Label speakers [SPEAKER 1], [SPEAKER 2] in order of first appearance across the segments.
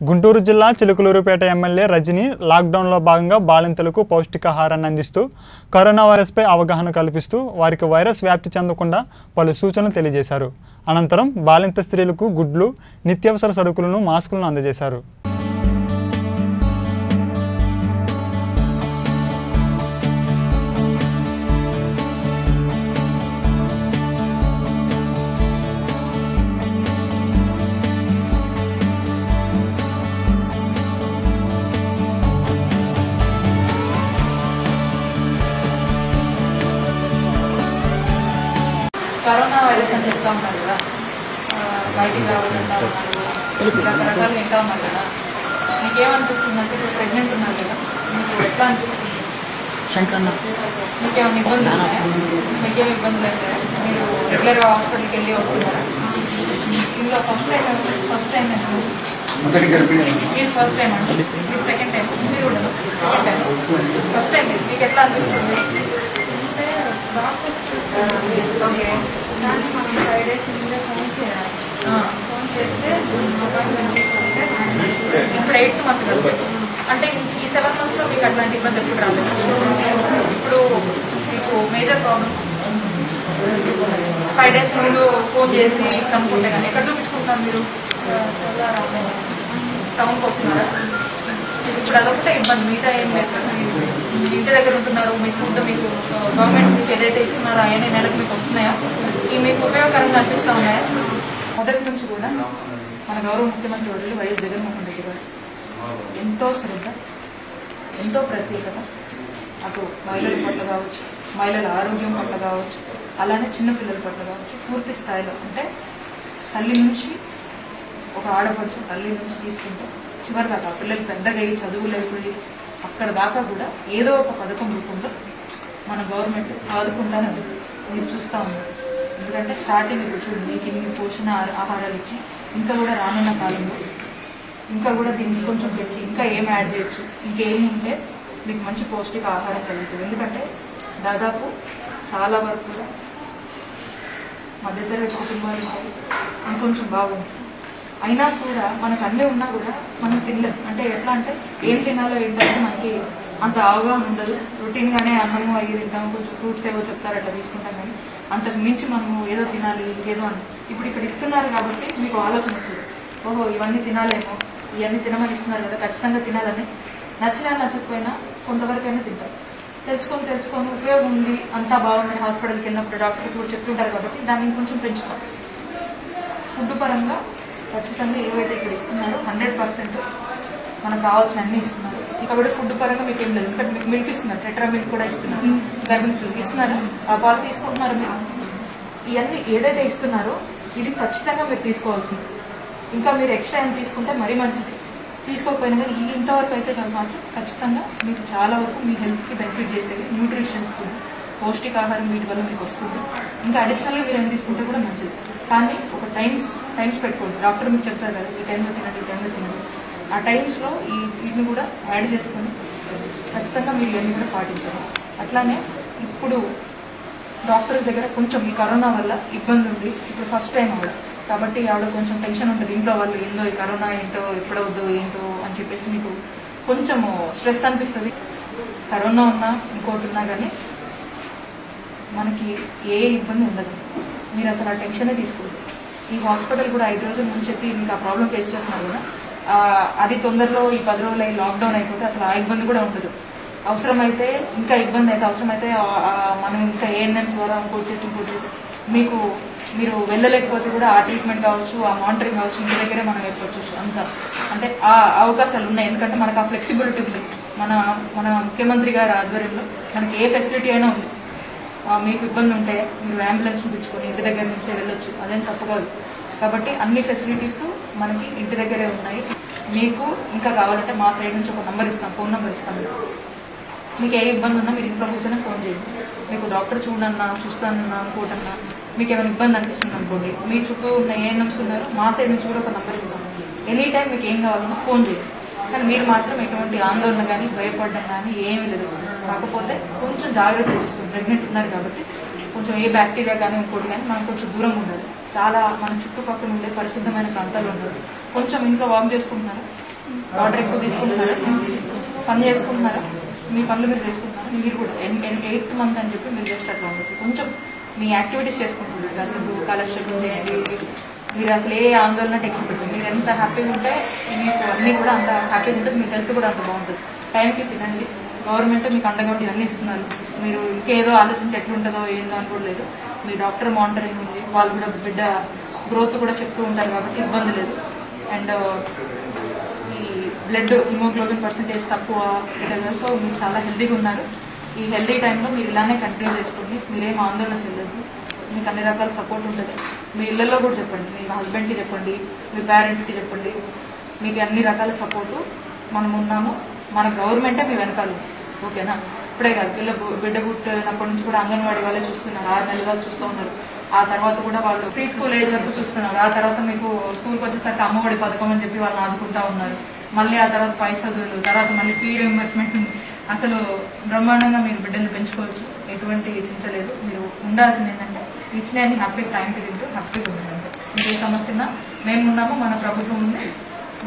[SPEAKER 1] గుంటూరు జిల్లా చిలుకలూరుపేట ఎమ్మెల్యే రజని లాక్డౌన్లో భాగంగా బాలింతలకు పౌష్టికాహారాన్ని అందిస్తూ కరోనా వైరస్పై అవగాహన కల్పిస్తూ వారికి వైరస్ వ్యాప్తి చెందకుండా పలు సూచనలు తెలియజేశారు. అనంతరం బాలింత స్త్రీలకు గుడ్లు నిత్యావసర సరుకులను మాస్కులను అందజేశారు.
[SPEAKER 2] కరోనా వైరస్ అని చెప్తా ఉన్నారు కదా. బయటికి రావాలంటా ఉన్నారు రకరకాలు వింటా ఉన్నారు కదా. మీకేమనిపిస్తుంది అంటే ఇప్పుడు ప్రెగ్నెంట్ ఉన్నారు కదా మీకు ఎట్లా అనిపిస్తుంది? మీకేమైనా ఇబ్బందులు ఉన్నాయా? మీకేం ఇబ్బందులు అయితే మీరు రెగ్యులర్గా హాస్పిటల్కి వెళ్ళి వస్తున్నారా? ఇందులో ఫస్ట్ టైం ఫస్ట్ టైం మీరు ఫస్ట్ టైం అండి మీరు సెకండ్ టైం మీరు కూడా సెకండ్ టైం ఫస్ట్ టైం మీకు ఎట్లా అనిపిస్తుంది?
[SPEAKER 3] అంటే డాక్టర్స్ చూస్తారండి
[SPEAKER 2] ఓకే.
[SPEAKER 3] దాన్ని మనం ఫైవ్ డేస్ ముందే ఫోన్ చేయాలి. ఫోన్ చేస్తే
[SPEAKER 2] ఇప్పుడు మంత్ కదా. అంటే ఈ సెవెన్ మంత్స్లో మీకు అట్లాంటి ఇబ్బంది ఎప్పుడు రాలేదు? ఇప్పుడు మీకు మేజర్ ప్రాబ్లం ఫైవ్ డేస్ ముందు ఫోన్ చేసి కనుక్కుంటే కానీ ఎక్కడ చూపించుకుంటున్నారు మీరు? టౌన్కి వస్తున్నారా ఇప్పుడు అదొకటే ఇబ్బంది మిగతా ఏం లేదు ఇంటి దగ్గర ఉంటున్నారు. మీ ఫుడ్ మీకు గవర్నమెంట్ మీకు ఏదైతే ఇస్తున్నారో అవన్నీ నెలకు మీకు వస్తున్నాయా? ఈ మీకు ఉపయోగకరంగా అనిపిస్తూ ఉన్నాయా? మొదటి నుంచి కూడా మన గౌరవ ముఖ్యమంత్రి వర్యులు వైఎస్ జగన్మోహన్ రెడ్డి గారు ఎంతో శ్రద్ధ ఎంతో ప్రత్యేకత. అటు మహిళల పట్ల కావచ్చు మహిళల ఆరోగ్యం పట్ల కావచ్చు అలానే చిన్నపిల్లల పట్ల కావచ్చు పూర్తి స్థాయిలో అంటే తల్లి నుంచి ఒక ఆడపడుచు తల్లి నుంచి తీసుకుంటే చివరి పిల్లలు పెద్దగా అయ్యి చదువులు అయిపోయి అక్కడ దాకా కూడా ఏదో ఒక పథకం రూపంలో మన గవర్నమెంట్ ఆదుకుంటానే ఉంది. మీరు చూస్తూ ఉన్నారు. ఎందుకంటే స్టార్టింగ్ చూడండి మీకు ఇన్ని పోషణ ఆహారాలు ఇచ్చి ఇంకా కూడా రానున్న కాలంలో ఇంకా కూడా దీనికి కొంచెం పెంచి ఇంకా ఏం యాడ్ చేయొచ్చు ఇంకేమి ఉంటే మీకు మంచి పౌష్టిక ఆహారం కలుగుతుంది. ఎందుకంటే దాదాపు చాలా వరకు కూడా మధ్యతరగతి కుటుంబాలు ఇంకొంచెం బాగుంటుంది అయినా కూడా మనకు అన్నీ ఉన్నా కూడా మనం తినలేదు అంటే ఎట్లా అంటే ఏం తినాలో ఏంటంటే మనకి అంత అవగాహన ఉండదు. రొటీన్గానే అన్నము అవి తింటాము కొంచెం ఫ్రూట్స్ ఏవో చెప్తారు అట్లా తీసుకుంటాం కానీ అంతకు మించి మనము ఏదో తినాలి ఏదో అని. ఇప్పుడు ఇక్కడ ఇస్తున్నారు కాబట్టి మీకు ఆలోచన వస్తుంది. ఓహో ఇవన్నీ తినాలేమో ఇవన్నీ తినమని ఇస్తున్నారు కదా ఖచ్చితంగా తినాలని. నచ్చినా నచ్చకపోయినా కొంతవరకైనా తింటారు. తెలుసుకొని తెలుసుకొని ఉపయోగం ఉంది అంతా బాగుంది. హాస్పిటల్కి వెళ్ళినప్పుడు డాక్టర్స్ కూడా చెప్తుంటారు కాబట్టి దాన్ని కొంచెం పెంచుతాం. ఫుడ్ పరంగా ఖచ్చితంగా ఏవైతే ఇక్కడ ఇస్తున్నారో? హండ్రెడ్ పర్సెంట్ మనకు కావాల్సిన అన్ని ఇస్తున్నారు. కాబట్టి ఫుడ్ పరంగా మీకు ఏం లేదు. ఎందుకంటే మీకు మిల్క్ ఇస్తున్నారు. టెట్రా మిల్క్ కూడా ఇస్తున్నారు. గర్భిణీ మిల్క్ ఇస్తున్నారు. ఆ పాలు తీసుకుంటున్నారు మీరు. ఇవన్నీ ఏదైతే ఇస్తున్నారో ఇది ఖచ్చితంగా మీరు తీసుకోవాల్సింది. ఇంకా మీరు ఎక్స్ట్రా ఏం తీసుకుంటే మరీ మంచిది. తీసుకోకపోయినా కానీ ఇంతవరకు అయితే కాదు మాత్రం ఖచ్చితంగా మీకు చాలా వరకు మీ హెల్త్కి బెనిఫిట్ చేసేవి న్యూట్రిషన్స్ కూడా. పౌష్టికాహారం వీటి వల్ల మీకు వస్తుంది. ఇంకా అడిషనల్గా మీరు ఏం తీసుకుంటే కూడా మంచిది. కానీ ఒక టైమ్స్ టైమ్స్ పెట్టుకోండి. డాక్టర్ మీకు చెప్తారు కదా ఈ టైంలో తినండి ఈ టైంలో తినండి. ఆ టైమ్స్లో ఈ వీటిని కూడా యాడ్ చేసుకొని ఖచ్చితంగా మీరు ఇవన్నీ కూడా పాటించాలి. అట్లానే ఇప్పుడు డాక్టర్స్ దగ్గర కొంచెం ఈ కరోనా వల్ల ఇబ్బంది ఉంది. ఇప్పుడు ఫస్ట్ టైం ఆవిడ కాబట్టి ఆవిడ కొంచెం టెన్షన్ ఉంటుంది. ఇంట్లో వాళ్ళు ఏందో ఈ కరోనా ఏంటో ఎప్పుడవుద్దో ఏంటో అని చెప్పేసి మీకు కొంచెం స్ట్రెస్ అనిపిస్తుంది. కరోనా ఉన్నా ఇంకోటి ఉన్నా కానీ మనకి ఏ ఇబ్బంది ఉండదు. మీరు అసలు ఆ టెన్షనే తీసుకోవద్దు ఈ హాస్పిటల్ కూడా ఐదు రోజుల ముందు చెప్పి మీకు ఆ ప్రాబ్లం ఫేస్ చేస్తున్నారు కదా అది తొందరలో ఈ పది రోజులు అయి లాక్డౌన్ అయిపోతే అసలు ఆ ఇబ్బంది కూడా ఉండదు. అవసరమైతే ఇంకా ఇబ్బంది అయితే అవసరమైతే మనం ఇంకా ఏఎన్ఎంస్ ద్వారా ఇంకోటి చేసి ఇంకోటి చేసి మీకు మీరు వెళ్ళలేకపోతే కూడా ఆ ట్రీట్మెంట్ కావచ్చు ఆ మానిటరింగ్ కావచ్చు ఇంటి దగ్గరే మనం ఏర్పరచవచ్చు అంత. అంటే ఆ అవకాశాలు ఉన్నాయి. ఎందుకంటే మనకు ఆ ఫ్లెక్సిబిలిటీ ఉంది. మన మన ముఖ్యమంత్రి గారి ఆధ్వర్యంలో మనకి ఏ ఫెసిలిటీ అయినా ఉంది. మీకు ఇబ్బంది ఉంటే మీరు అంబులెన్స్ చూపించుకొని ఇంటి దగ్గర నుంచే వెళ్ళొచ్చు. అదేం తప్పు కాదు. కాబట్టి అన్ని ఫెసిలిటీస్ మనకి ఇంటి దగ్గరే ఉన్నాయి. మీకు ఇంకా కావాలంటే మా సైడ్ నుంచి ఒక నంబర్ ఇస్తాం ఫోన్ నెంబర్ ఇస్తాం. మీకు ఏ ఇబ్బంది ఉన్నా మీరు ఇంట్లో కూర్చొని ఫోన్ చేయండి. మీకు డాక్టర్ చూడన్నా చూస్తానన్నా ఇంకోటన్నా మీకు ఏమైనా ఇబ్బంది అనిపిస్తుంది అనుకోండి. మీ చుట్టూ ఉన్న ఏ నెంబర్స్ ఉన్నారో మా సైడ్ నుంచి కూడా ఒక నంబర్ ఇస్తాం. ఎనీ టైం మీకు ఏం కావాలన్నా ఫోన్ చేయండి. కానీ మీరు మాత్రం ఎటువంటి ఆందోళన కానీ భయపడడం కానీ ఏమీ లేదు. కాకపోతే కొంచెం జాగ్రత్త వహిస్తుంది ప్రెగ్నెంట్ ఉన్నారు కాబట్టి కొంచెం ఏ బ్యాక్టీరియా కానీ ఇంకోటి కానీ మనం కొంచెం దూరం ఉండదు చాలా మన చుట్టుపక్కల ఉండే పరిశుద్ధమైన ప్రాంతాలు ఉండదు కొంచెం ఇంట్లో వాక్ చేసుకుంటున్నారు? వాటర్ ఎక్కువ తీసుకుంటున్నారా? పని చేసుకుంటున్నారా? మీ పనులు మీరు చేసుకుంటున్నారా? మీరు కూడా ఎయిత్ మంత్ అని చెప్పి మీరు చేసినట్లు ఉండదు కొంచెం మీ యాక్టివిటీస్ చేసుకుంటున్నారు. అసలు కాలక్షేపం చేయండి. మీరు అసలు ఏ ఆందోళన టెన్షన్ పెట్టండి మీరు ఎంత హ్యాపీగా ఉంటే మీకు అన్నీ కూడా అంత హ్యాపీగా ఉంటుంది. మీ హెల్త్ కూడా అంత బాగుంటుంది. టైంకి తినండి. గవర్నమెంట్ మీకు అండగా ఉండి అన్నీ ఇస్తున్నారు. మీరు ఇంకేదో ఆలోచించి ఎట్లుంటుందో ఏందో అనుకోలేదు మీ డాక్టర్ మానిటరింగ్ ఉంది. వాళ్ళు కూడా బిడ్డ గ్రోత్ కూడా చెప్తూ ఉంటారు కాబట్టి ఇబ్బంది లేదు. అండ్ uh, ఈ బ్లడ్ హిమోగ్లోబిన్ పర్సంటేజ్ తక్కువ సో మీరు చాలా హెల్దీగా ఉన్నారు. ఈ హెల్దీ టైంలో మీరు ఇలానే కంటిన్యూ చేసుకోండి. మీరేం ఆందోళన చెందదు మీకు అన్ని రకాల సపోర్ట్ ఉంటుంది. మీ ఇళ్ళల్లో కూడా చెప్పండి మీ హస్బెండ్కి చెప్పండి మీ పేరెంట్స్కి చెప్పండి. మీకు అన్ని రకాల సపోర్టు మనం ఉన్నాము. మన గవర్నమెంటే మీ వెనకాల ఓకేనా ఇప్పుడే కాదు పిల్ల బిడ్డ పుట్టినప్పటి నుంచి కూడా అంగన్వాడీ వాళ్ళే చూస్తున్నారు. ఆరు నెలల వరకు చూస్తూ ఉన్నారు. ఆ తర్వాత కూడా వాళ్ళు ఫ్రీ స్కూల్ ఏజ్ వరకు చూస్తున్నారు. ఆ తర్వాత మీకు స్కూల్కి వచ్చేసరికి అమ్మఒడి పథకం అని చెప్పి వాళ్ళని ఆదుకుంటా ఉన్నారు. మళ్ళీ ఆ తర్వాత పై చదువులు తర్వాత మళ్ళీ ఫీ రింబర్స్మెంట్ అసలు బ్రహ్మాండంగా మీరు బిడ్డలు పెంచుకోవచ్చు. ఎటువంటి చింత లేదు. మీరు ఉండాల్సింది ఏంటంటే ఇచ్చిన హ్యాపీ టైంకి తింటూ హ్యాపీగా ఉండండి ఇంకే సమస్య మేము ఉన్నాము మన ప్రభుత్వం ఉంది.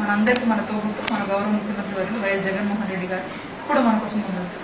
[SPEAKER 2] మనందరికీ మన తోబుట్టు మన గౌరవ ముఖ్యమంత్రి వర్యులు వైఎస్ జగన్మోహన్ రెడ్డి గారు కూడా మన కోసం ఉన్నారు.